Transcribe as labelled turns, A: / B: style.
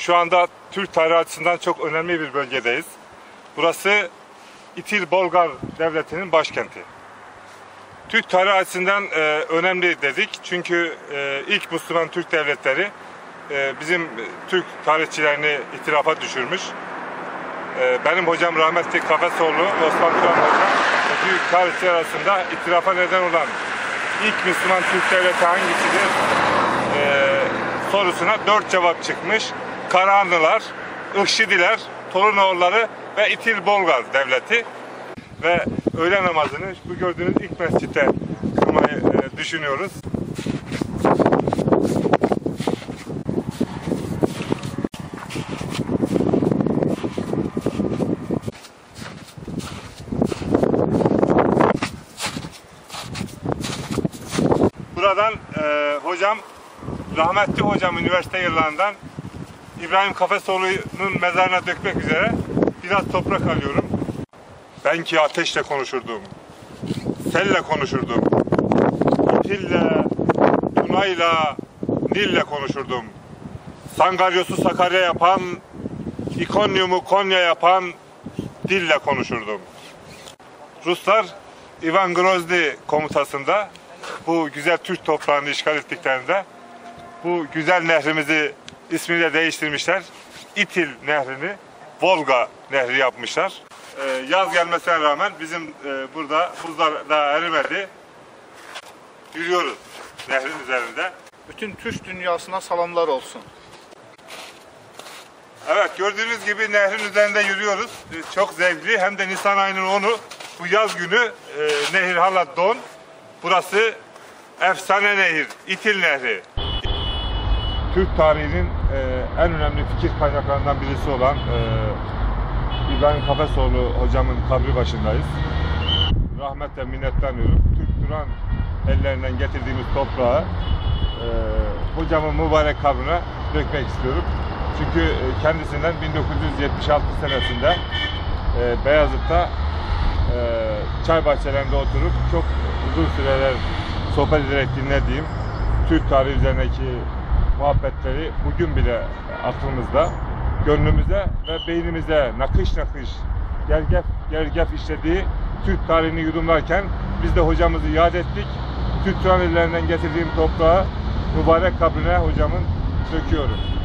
A: Şu anda Türk tarihi açısından çok önemli bir bölgedeyiz. Burası İtil Bolgar Devleti'nin başkenti. Türk tarihi açısından e, önemli dedik çünkü e, ilk Müslüman Türk devletleri e, bizim Türk tarihçilerini itirafa düşürmüş. E, benim hocam rahmetli Kafesoğlu, Osman Turan Hoca büyük tarihçiler arasında itirafa neden olan ilk Müslüman Türk devleti hangisidir e, sorusuna dört cevap çıkmış. Karahanlılar, Ihşidiler, Torunoğulları ve İtil Bolgar devleti ve öğle namazını bu gördüğünüz ilk mescitte kılmayı e, düşünüyoruz. Buradan e, hocam, rahmetli hocam üniversite yıllarından İbrahim Kafesoğlu'nun mezarına dökmek üzere biraz toprak alıyorum. Ben ki ateşle konuşurdum, selle konuşurdum, İtil'le, Tuna'yla, Nil'le konuşurdum. Sangaryos'u Sakarya yapan, İkonyum'u Konya yapan dille konuşurdum. Ruslar Ivan Grozny komutasında bu güzel Türk toprağını işgal ettiklerinde bu güzel nehrimizi ismini de değiştirmişler. İtil nehrini Volga nehri yapmışlar. Ee, yaz gelmesine rağmen bizim e, burada buzlar daha erimedi. Yürüyoruz nehrin üzerinde.
B: Bütün Türk dünyasına salamlar olsun.
A: Evet gördüğünüz gibi nehrin üzerinde yürüyoruz. Ee, Çok zevkli hem de Nisan ayının 10'u bu yaz günü e, nehir hala don. Burası efsane nehir, İtil Nehri. Türk tarihinin e, en önemli fikir kaynaklarından birisi olan e, İbrahim Kafesoğlu hocamın kabri başındayız. Rahmetle minnetlanıyorum. Türk Duran ellerinden getirdiğimiz toprağı e, hocamın mübarek kabrine dökmek istiyorum. Çünkü e, kendisinden 1976 senesinde e, Beyazıt'ta e, çay bahçelerinde oturup çok uzun süreler sohbet ederek dinlediğim Türk tarihi üzerindeki muhabbetleri bugün bile aklımızda, gönlümüze ve beynimize nakış nakış gergef gergef işlediği Türk tarihini yudumlarken biz de hocamızı yad ettik. Türk ellerinden getirdiğim toprağı mübarek kabrine hocamın döküyorum.